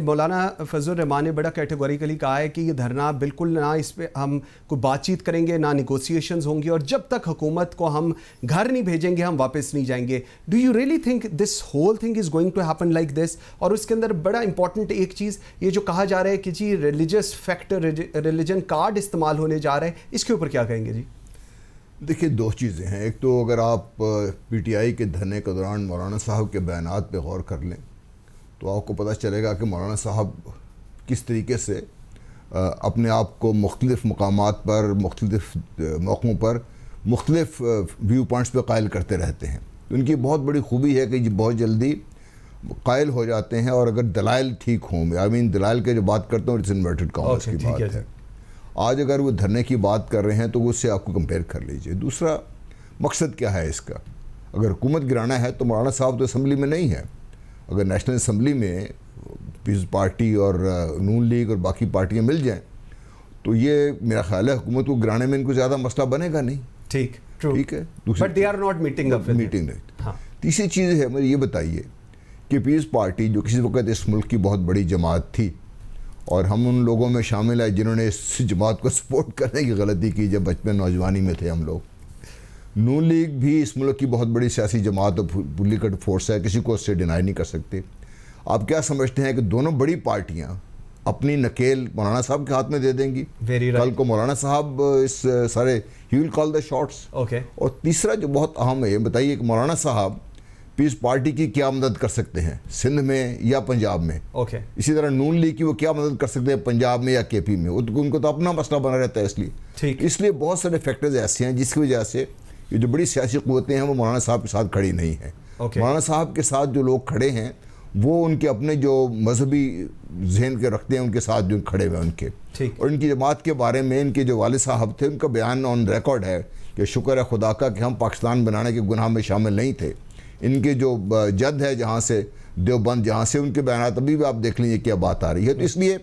مولانا فضل الرحمان نے بڑا کیٹیگوریکلی کہا ہے کہ یہ دھرنا بالکل نہ اس پہ ہم کوئی بات چیت کریں گے، نہ نیگوسیشنز ہوں گے اور جب تک حکومت کو ہم گھر نہیں بھیجیں گے، ہم واپس نہیں جائیں گے۔ Do you really think this whole thing is going to happen like this اور اس کے اندر بڑا امپورٹنٹ ایک چیز، یہ جو کہا جا رہا ہے کہ جی ریلیجس فیکٹر ریلیجن کارڈ استعمال ہونے جا رہا ہے، اس کے اوپر کیا کہیں گے جی؟ دیکھیے دو چیزیں ہیں۔ ایک تو اگر آپ پی ٹی آئی کے دھرنے کے دوران مولانا صاحب کے بیانات پہ غور کر لیں تو آپ کو پتہ چلے گا کہ مولانا صاحب کس طریقے سے اپنے آپ کو مختلف مقامات پر مختلف موقعوں پر مختلف ویو پوائنٹس پہ قائل کرتے رہتے ہیں۔ ان کی بہت بڑی خوبی ہے کہ یہ بہت جلدی قائل ہو جاتے ہیں اور اگر دلائل ٹھیک ہوں آئی مین دلائل کے جو بات کرتا ہوں انورٹڈ کامرس کی بات ہے آج اگر وہ دھرنے کی بات کر رہے ہیں تو اس سے آپ کو کمپیئر کر لیجیے۔ دوسرا مقصد کیا ہے اس کا؟ اگر حکومت گرانا ہے تو مولانا صاحب تو اسمبلی میں نہیں ہے۔ اگر نیشنل اسمبلی میں پیس پارٹی اور نون لیگ اور باقی پارٹیاں مل جائیں تو یہ میرا خیال ہے حکومت کو گرانے میں ان کو زیادہ مسئلہ بنے گا نہیں۔ ٹھیک ٹھیک۔ ہے۔ میٹنگ ہاں۔ تیسری چیز ہے مجھے یہ بتائیے کہ پیس پارٹی جو کسی وقت اس ملک کی بہت بڑی جماعت تھی اور ہم ان لوگوں میں شامل ہیں جنہوں نے اس جماعت کو سپورٹ کرنے کی غلطی کی جب بچپن نوجوانی میں تھے ہم لوگ۔ نون لیگ بھی اس ملک کی بہت بڑی سیاسی جماعت اور پولیٹیکل فورس ہے کسی کو اس سے ڈینائی نہیں کر سکتے۔ آپ کیا سمجھتے ہیں کہ دونوں بڑی پارٹیاں اپنی نکیل مولانا صاحب کے ہاتھ میں دے دیں گی؟ کل کو مولانا صاحب اس سارے ہی ول کال دا شارٹس۔ اور تیسرا جو بہت اہم ہے بتائیے کہ مولانا صاحب پیس پارٹی کی کیا مدد کر سکتے ہیں؟ سندھ میں یا پنجاب میں؟ اسی طرح نون لیگ کی وہ کیا مدد کر سکتے ہیں پنجاب میں یا کے پی میں؟ ان کو تو اپنا مسئلہ بنا رہتا ہے اس لیے۔ اس لیے بہت سارے فیکٹرز ایسے ہیں جس کی وجہ سے یہ جو بڑی سیاسی قوتیں ہیں وہ مولانا صاحب کے ساتھ کھڑی نہیں ہیں۔ مولانا صاحب کے ساتھ جو لوگ کھڑے ہیں وہ ان کے اپنے جو مذہبی ذہن کے رکھتے ہیں ان کے ساتھ جو کھڑے ہوئے ان کے۔ اور ان کی جماعت کے بارے میں ان کے جو والد صاحب تھے ان کا بیان آن ریکارڈ ہے کہ شکر ہے خدا کا کہ ہم پاکستان بنانے کے گناہ میں شامل نہیں تھے۔ ان کے جو جد ہے جہاں سے دیوبند جہاں سے ان کے بیانات ابھی بھی آپ دیکھ لیں کیا بات آ رہی ہے۔ تو اس لیے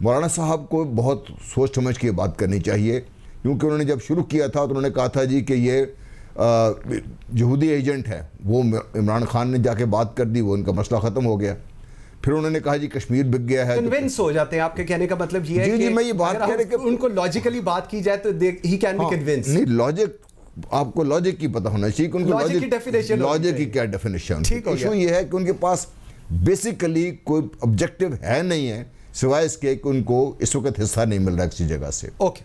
مولانا صاحب کو بہت سوچ سمجھ کے بات کرنی چاہیے۔ کیونکہ انہوں نے جب شروع کیا تھا تو انہوں نے کہا تھا جی کہ یہ یہودی ایجنٹ ہے وہ عمران خان نے جا کے بات کر دی وہ ان کا مسئلہ ختم ہو گیا۔ پھر انہوں نے کہا جی کشمیر بک گیا ہے کنونس ہو جاتے ہیں آپ کے کہنے کا مطلب یہ ہے جی، جی، میں یہ بات کہہ رہے کہ ان کو لاجیکلی بات کی جائے تو ہی کین بی کنونس نہیں لاجک آپ کو لاجک کی پتہ ہونا چاہیے کہ ان کو لاجک کی کیا ڈیفینیشن ایشو یہ ہے کہ ان کے پاس بیسیکلی کوئی آبجیکٹیو ہے نہیں ہے سوائے اس کے کہ ان کو اس وقت حصہ نہیں مل رہا کسی جگہ سے۔ اوکے